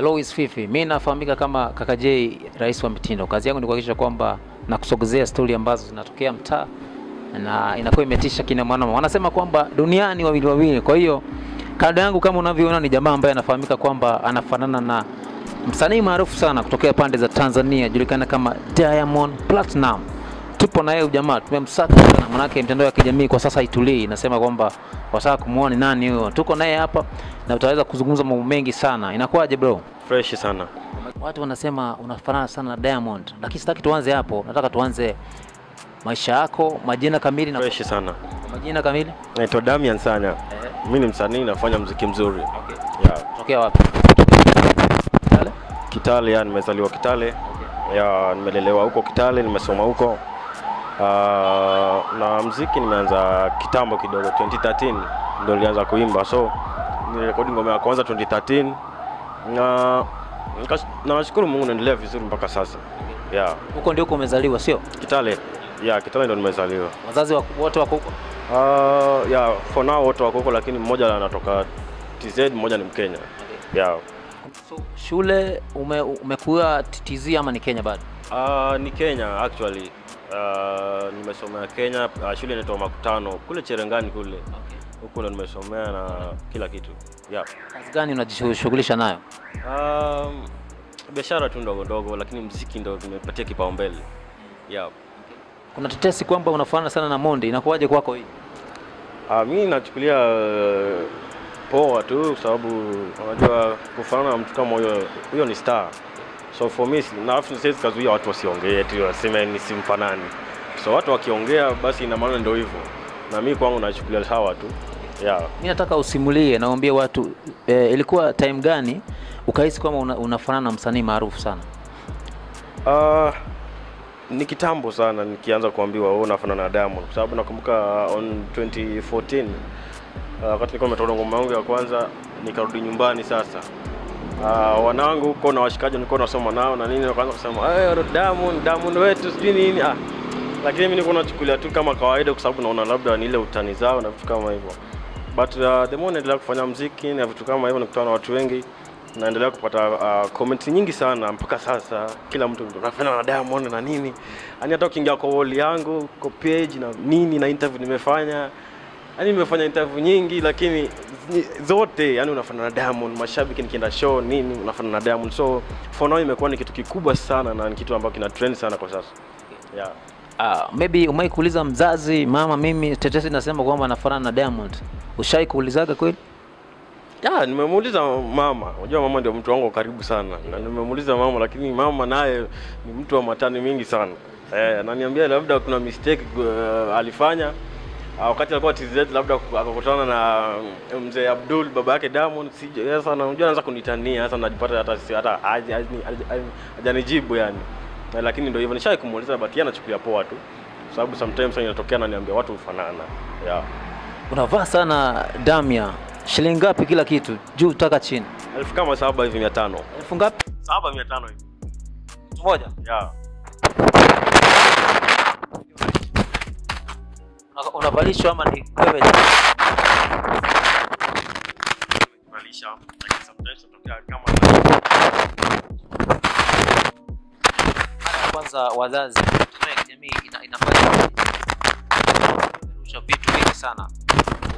Lois Fifi, mi nafahamika kama Kaka J, rais wa mitindo. Kazi yangu ni kuhakikisha kwamba nakusogezea stori ambazo zinatokea mtaa na inakuwa imetisha kina mwanama. Wanasema kwamba duniani wawili wawili. Kwa hiyo kando yangu kama unavyoona ni jamaa ambaye anafahamika kwamba anafanana na msanii maarufu sana kutokea pande za Tanzania, julikana kama Diamond Platinum. Tupo na yeye jamaa, tumemsaka sana, manake mitandao ya kijamii kwa sasa itulii, nasema kwamba wasaka kumuona ni nani huyo. Tuko naye hapa na utaweza kuzungumza mambo mengi sana. Inakuwaje bro? fresh sana Watu wanasema unafanana sana na Diamond, lakini sitaki tuanze hapo, nataka tuanze maisha yako, majina kamili na fresh sana majina kamili. naitwa Damian Sanya Eh, Mimi ni msanii nafanya muziki mzuri okay. yeah. Tokea wapi? Kitale? Kitale ya nimezaliwa Kitale ya nimelelewa huko Kitale nimesoma huko Ah, na mziki nimeanza kitambo kidogo 2013 ndo nilianza kuimba so nirekodi ngoma ya kwanza 2013 na na nashukuru Mungu naendelea vizuri mpaka sasa yeah. Huko ndio umezaliwa, sio? Kitale yeah, Kitale ndio nimezaliwa Wazazi wako- wote wako huko? Uh, yeah, for now wote wako huko lakini mmoja anatoka TZ, mmoja ni Mkenya. Yeah. So, shule ume, umekuwa TZ ama ni Kenya bado? Uh, ni Kenya actually. Uh, nimesomea Kenya, uh, shule inaitwa Makutano kule Cherengani kule. Huko ndo nimesomea na kila kitu. Yeah. Kazi gani unajishughulisha nayo? Um, biashara tu ndogo ndogo lakini mziki ndo nimepatia kipaumbele. Yeah. Okay. Kuna tetesi kwamba unafanana sana na Monde, inakuwaje kwako hii? Uh, mi nachukulia uh, poa tu kwa sababu unajua kufanana na mtu kama huyo huyo ni star. So for me na alafu siwezi kazuia watu wasiongee eti waseme nisimfanani. So watu wakiongea basi ina maana ndio hivyo. Na mi kwangu nachukulia sawa tu. Yeah. Mimi nataka usimulie, naambie watu eh, ilikuwa time gani ukahisi kwamba una, unafanana na msanii maarufu sana? Uh, ni kitambo sana nikianza kuambiwa wewe unafanana na Diamond kwa sababu nakumbuka on 2014 uh, wakati nilikuwa nimetoa ngoma yangu ya kwanza nikarudi nyumbani sasa uh, wanangu huko na washikaji nilikuwa nasoma nao na nini wakaanza kusema hey, Diamond Diamond wetu sijui nini. Ah lakini mimi nilikuwa nachukulia tu kama kawaida kwa sababu naona labda ni ile utani zao na vitu kama hivyo. But uh, the more naendelea kufanya mziki na vitu kama hivyo nakutana na watu wengi naendelea kupata uh, comment nyingi sana mpaka sasa kila mtu unafanya na Diamond na nini. Yani hata ukiingia kwa wall yangu kwa page na nini na interview nimefanya yani nimefanya interview nyingi lakini zote yani unafanana na Diamond mashabiki nikienda show nini unafanana na Diamond so for now imekuwa ni kitu kikubwa sana na ni kitu ambacho kina trend sana kwa sasa yeah. Uh, maybe umai kuuliza mzazi, mama, mimi tetesi nasema kwamba nafanana na Diamond. Ushai kuulizaga kweli? Ya, nimemuuliza mama. Unajua mama ndio mtu wangu karibu sana. Na nimemuuliza mama lakini mama naye ni mtu wa matani mingi sana. Eh, ananiambia labda kuna mistake uh, alifanya wakati alikuwa TZ labda akakutana na mm, mzee Abdul baba yake Diamond sije sasa anajua unajua anaanza kunitania sasa najipata hata si- hata haja- haja- haja- hajanijibu yani. Lakini ndio hivyo nishai kumuuliza but yeye anachukulia poa tu. Sababu sometimes inatokea ananiambia watu hufanana. Yeah. Unavaa sana Damia. Shilingi ngapi kila kitu? Juu taka chini. Elfu kama saba hivi mia tano. Elfu ngapi? Saba mia tano hivi. Moja. Yeah. Unavalishwa ama ni lakini sometimes kama kwanza wazazi ya kijamii ina, inafanya vitu vingi sana,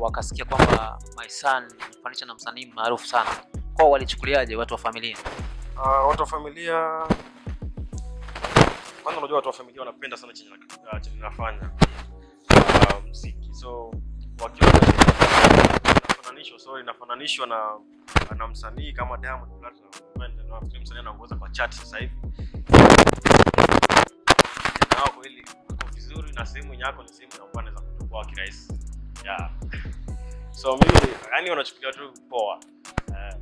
wakasikia kwamba my son na msanii maarufu sana. Kwao walichukuliaje watu wa familia? uh, watu wa familia. Kwanza unajua watu wa familia wanapenda sana chenye chenye nafanya mziki so wakiwa so inafananishwa nafananishwa na na msanii kama Diamond Platnumz. Nafikiri msanii anaongoza kwa chat sasa hivi. Nao kweli uko vizuri na sehemu yako ni sehemu ambayo anaweza kutoboa kirahisi. Yeah. So mimi yani wanachukulia tu poa. Uh,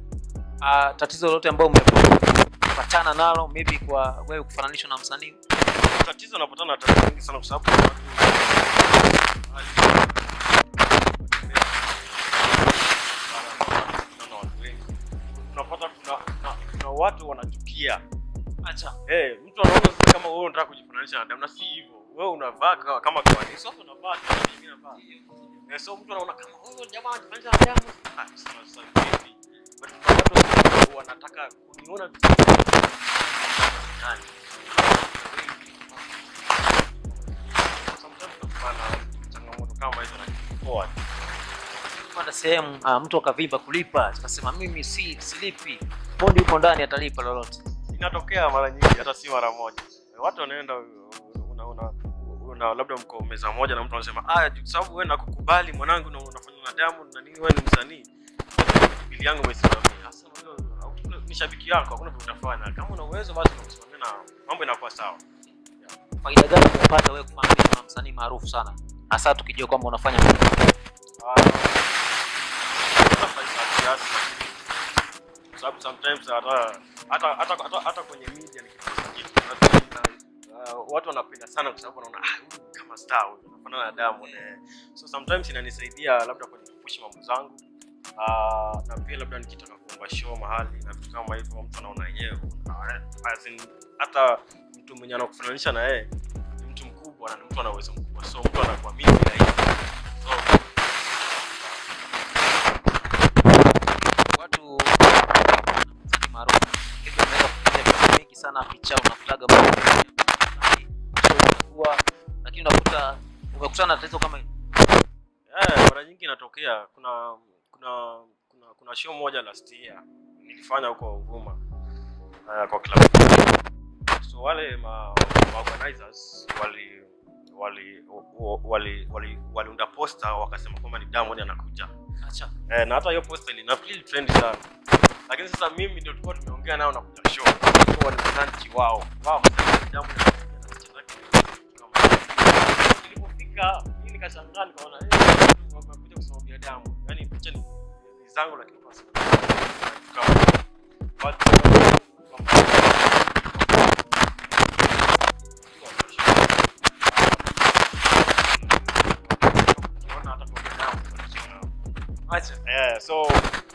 Uh, tatizo lolote ambao umepatana nalo maybe kwa wewe kufananishwa na msanii? tatizo unapatana na tatizo nyingi sana kwa sababu kuna watu- kuna, wanachukia. Acha. hey, mtu anaona sasa kama wewe unataka kujifananisha na Diamond na si hivyo. Wewe unavaa ka- kama kawaida sio unavaa kama mimi navaa. Eh, so mtu anaona kama huyo jamaa anajifananisha na Diamond ah sasa watu wanataka kuniona nani. Sometimes na changamoto kama hizo. Kwenda sehemu ah, mtu akavimba kulipa, tukasema mimi si silipi, bondi yuko ndani atalipa lolote. Inatokea mara nyingi, hata si mara moja. Watu wanaenda una, una, una labda mko meza moja na mtu anasema ah, kwa sababu wewe nakukubali mwanangu na unafanya na damu na nini, wewe ni msanii, bili yangu umesimamia. Sasa ni shabiki yako, hakuna vile utafanya. Kama una uwezo basi unasimamia na mambo inakuwa sawa. Faida gani unapata wewe kama msanii maarufu sana, hasa tukijua kwamba unafanya kwenye uh, watu wanapenda sana kwa sababu wanaona ah, kama star anafanana na Diamond. So sometimes inanisaidia labda kwenye kupush mambo zangu Uh, na pia labda nikitaka kuomba show mahali na vitu kama hivyo, mtu anaona ah, hata mtu mwenye anakufananisha na yeye mkubwa na ni mtu ana uwezo mkubwa, so mtu anakuamini rahisi. So watu maarufu kitu unaweza kufanya vitu vingi sana picha unakutaga mengi, lakini unakuta umekutana na tatizo kama hili Eh, mara nyingi inatokea. Kuna kuna kuna kuna show moja last year nilifanya huko Uvuma uh, kwa club. So wale ma, ma organizers wali wali wali wali waliunda poster wakasema kwamba ni damu anakuja. Eh, na hata hiyo posta ili nafikiri trend sana. Lakini sasa mimi ndio tulikuwa tumeongea nao na kuja show. Walisanchi wao. Wao wakasema Diamond nilipofika mimi nikashangaa nikaona eh wamekuja kusimamia damu yani picha ni, ni zangu lakini kwa sababu Acha. Yeah, so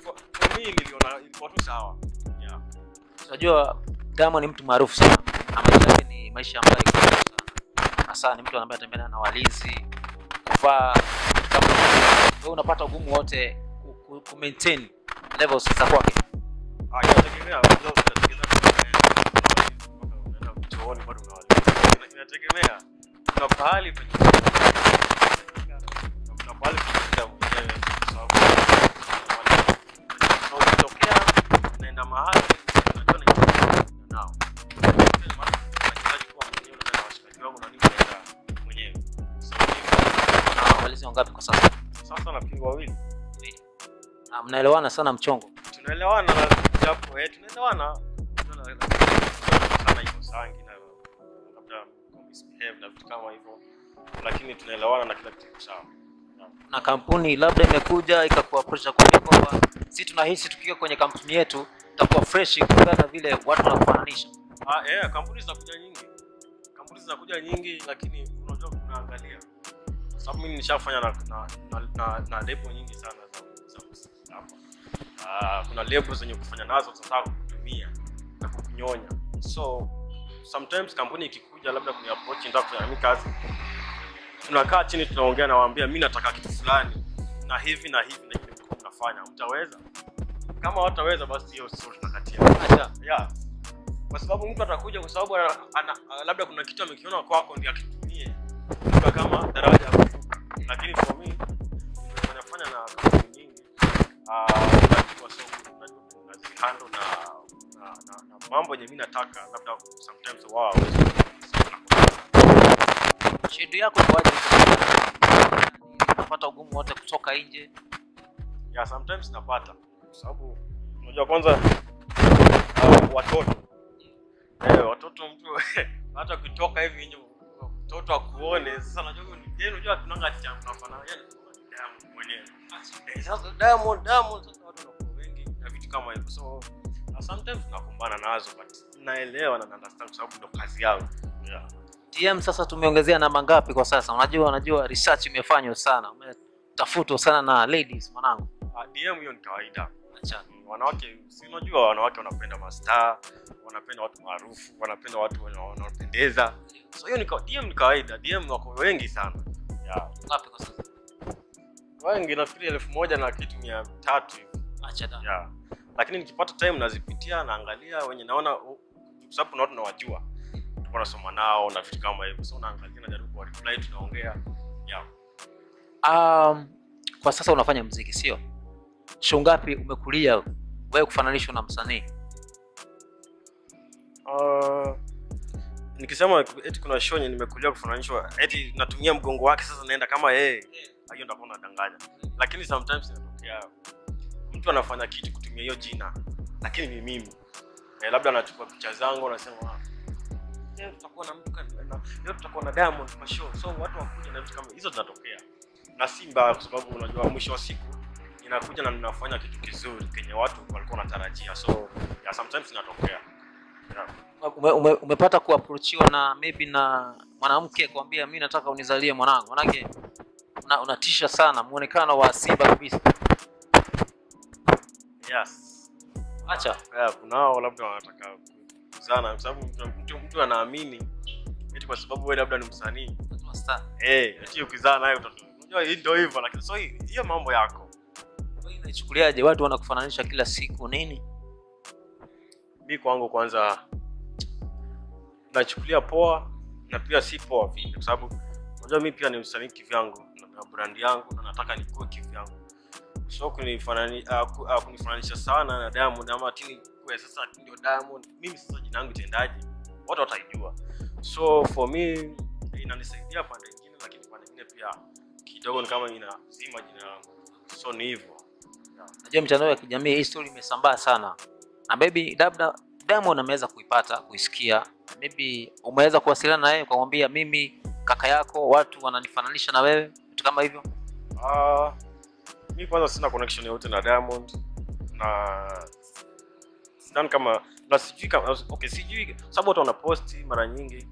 for, for me niliona ilikuwa tu sawa. Yeah. unajua Gama ni mtu maarufu sana na maisha yake ni maisha ambayo iko sana hasa ni mtu ambaye anatembea na walinzi kuvaa wewe unapata ugumu wote ku, maintain levels za kwake Ah, Inategemea. Kuna pahali penye na walinzi wangapi kwa sasa? Sasa nafikiri wawili. Na mnaelewana sana mchongo? Tunaelewana na japo eh, tunaelewana. Sana hiyo sangi na labda misbehave na vitu kama hivyo, lakini tunaelewana na kila kitu sawa. na kampuni labda imekuja ikakuapproach kwa kwamba si tunahisi tukiwa kwenye kampuni yetu itakuwa fresh kulingana vile watu wanakufananisha Ah, eh, kampuni zinakuja nyingi, kampuni zinakuja nyingi, lakini unajua kunaangalia, kwa sababu mimi nishafanya na na, na, na, na lebo nyingi sana za za hapa. Ah, kuna lebo zenye kufanya nazo sasa kutumia na kukunyonya, so sometimes kampuni ikikuja labda kuni approach ndio kufanya mimi kazi, tunakaa chini tunaongea, nawaambia mimi nataka kitu fulani na hivi na hivi na hivi, mnafanya, mtaweza? Kama wataweza, basi hiyo sio tunakatia acha. Yeah. Kwa sababu mtu atakuja kwa sababu ana, ana, labda kuna kitu amekiona kwako ndio akitumie. Labda kama daraja. Ya lakini for me nimefanya na kampuni nyingi. Ah, uh, kwa sababu najua nazihando na, na, na, na mambo yenye mimi nataka labda sometimes wao shedu yako kwaje unapata ugumu wote kutoka nje. Yeah, sometimes napata kwa sababu unajua kwanza uh, watoto. Eh, watoto mtu hata kutoka hivi nje mtoto akuone. Sasa najua ni yeye unajua tunanga cha tunafanana yani Diamond mwenyewe. Eh, sasa damu damu, sasa watu wanakuwa wengi na vitu kama hivyo. So sometimes tunakumbana nazo but naelewa na understand kwa sababu ndo kazi yao. Yeah. Sasa tumeongezea namba ngapi kwa sasa? Unajua unajua research imefanywa sana umetafutwa sana na ladies mwanangu. Uh, DM hiyo ni kawaida acha wanawake si unajua wanawake wanapenda mastaa wanapenda watu maarufu wanapenda watu wanaopendeza. so hiyo ni DM ni kawaida DM wako wengi sana yeah. ngapi kwa sasa wengi nafikiri elfu moja na kitu mia tatu hivi acha da yeah. lakini nikipata time nazipitia naangalia wenye naona kwa sababu kuna watu nawajua tulikuwa nasoma nao na vitu kama hivyo so naangalia najaribu kuwa reply tunaongea yeah. Um, kwa sasa unafanya mziki sio? Show ngapi umekulia wewe kufananishwa na msanii? Uh, nikisema eti kuna show yenye nimekulia kufananishwa eti natumia mgongo wake sasa naenda kama yeye. Hiyo nitakuwa nadanganya. Lakini sometimes inatokea mtu anafanya kitu kutumia hiyo jina lakini ni mimi. Eh, labda anachukua picha zangu anasema "Ah, leo tutakuwa na mtu leo tutakuwa na Diamond kwa show. So watu wakuja na vitu kama hizo zinatokea. Na si mbaya kwa sababu unajua mwisho wa siku inakuja na ninafanya kitu kizuri kenye watu walikuwa wanatarajia. So yeah, sometimes inatokea. Yeah. Ume, ume, umepata kuapproachiwa na maybe na mwanamke kuambia mi nataka unizalie mwanangu, manake una, unatisha sana, muonekano wa Simba kabisa. yes. Acha. Yeah, kunao labda wanataka kuzana kwa sababu mtu, mtu, mtu anaamini eti kwa sababu wewe labda ni msanii. Eh eti ukizaa naye unajua ndio hivyo lakini so hiyo mambo yako unaichukuliaje? Watu wanakufananisha kila siku nini? mi kwangu kwanza nachukulia poa na pia si poa vile kwa sababu unajua mi pia ni msanii kivyangu na, brand yangu na nataka nikuwe kivyangu so kunifanani, uh, kunifananisha sana na Diamond ama tini kuwe sasa ndio Diamond mimi sasa jina yangu itaendaje? watu wataijua so for me inanisaidia pande nyingine lakini pande nyingine pia kidogo ni kama inazima jina langu so ni hivyo Najua mitandao ya kijamii hii story imesambaa sana, na maybe labda Diamond ameweza kuipata kuisikia, maybe umeweza kuwasiliana naye ukamwambia, mimi kaka yako, watu wananifananisha na wewe, vitu kama hivyo. Uh, mi kwanza sina connection yoyote na Diamond. Na sidhani kama na sijui kama okay, sijui sababu watu wanaposti mara nyingi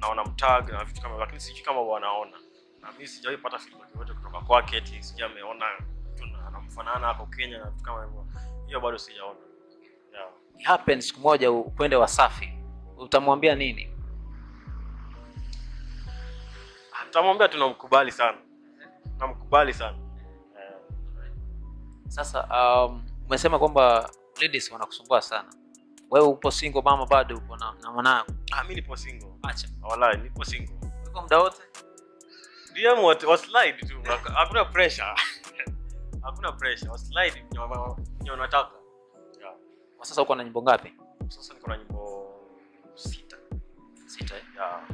na wanamtag na vitu kama lakini sijui kama wanaona. Na mi sijawahi pata feedback yoyote kutoka kwake eti sijui ameona mtu na- hapo Kenya na vitu kama hivyo. Hiyo bado sijaona. Yeah. It happens siku moja ukwende Wasafi, utamwambia nini? Utamwambia tunamkubali sana. Namkubali sana. Yeah. Sasa um, umesema kwamba ladies wanakusumbua sana, wewe upo single mama, bado upo na, na mwanao. ah, mimi nipo single. Acha. Wallahi nipo single. Uko muda wote? DM wa slide tu. Hakuna pressure hakuna pressure was slide nyo nataka unataka yeah. kwa sasa. Uko na nyimbo ngapi? sasa niko na nyimbo sita Sita. eh? yeah.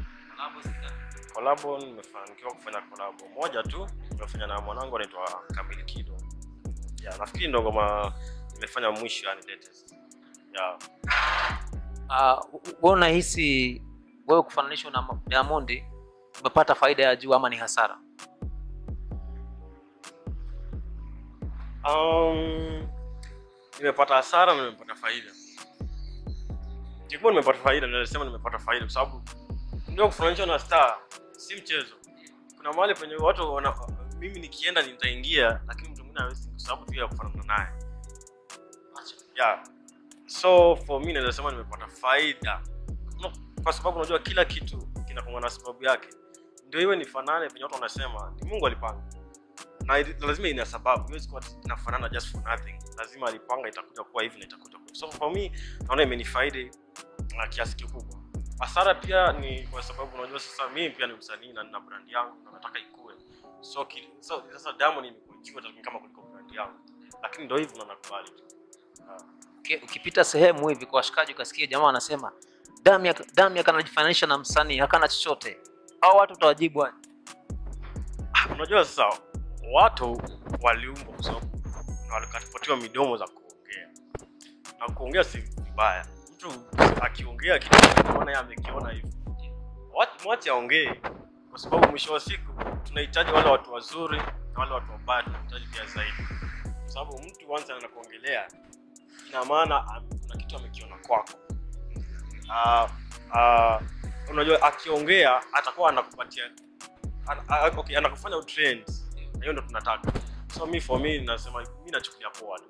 kolabo nimefanikiwa kufanya kolabo moja tu nimefanya na mwanangu anaitwa kamili kido yeah, nafikiri ndo ngoma nimefanya mwisho yani latest yeah. Uh, wewe unahisi wewe kufananishwa na Diamond umepata faida ya juu ama ni hasara? Um, nimepata hasara na nimepata faida. Kikubwa nimepata faida nasema nimepata faida kwa sababu ndio kufananisha na star si mchezo. Kuna mahali penye watu wana, mimi nikienda nitaingia lakini mtu mwingine hawezi kwa sababu tu ya kufanana naye. Yeah. so for me naweza sema nimepata faida. No, kwa sababu unajua kila kitu kinakuwa na sababu yake. Ndio iwe nifanane penye watu wanasema ni mungu alipanga na lazima ina sababu. Iwezi kuwa inafanana just for nothing. Lazima alipanga itakuja kuwa hivi na itakuja kuwa so for me naona imenifaidi na kiasi kikubwa. Hasara pia ni kwa sababu unajua sasa mimi pia ni msanii na nina brand yangu na nataka ikue. So, ki, so sasa Diamond imekuwa juu kama kuliko brand yangu. Lakini ndio hivyo na nakubali tu. Ukipita sehemu hivi kwa washikaji ukasikia jamaa wanasema dami akanajifananisha na msanii hakana chochote, au watu utawajibu aje? Ah, unajua sasa watu waliumbwa kwa sababu walikatipotiwa midomo za kuongea. Na kuongea si vibaya. Mtu akiongea kitu anaona yeye amekiona hivyo. Mwache aongee. Kwa sababu mwisho wa siku tunahitaji wale watu wazuri na wale watu wabaya tunahitaji pia zaidi. Kwa sababu mtu once anakuongelea ina maana kuna kitu amekiona kwako. Ah, ah, unajua akiongea atakuwa anakupatia okay, anakufanya utrend. na hiyo ndo tunataka. So mi for me nasema mi nachukulia poa.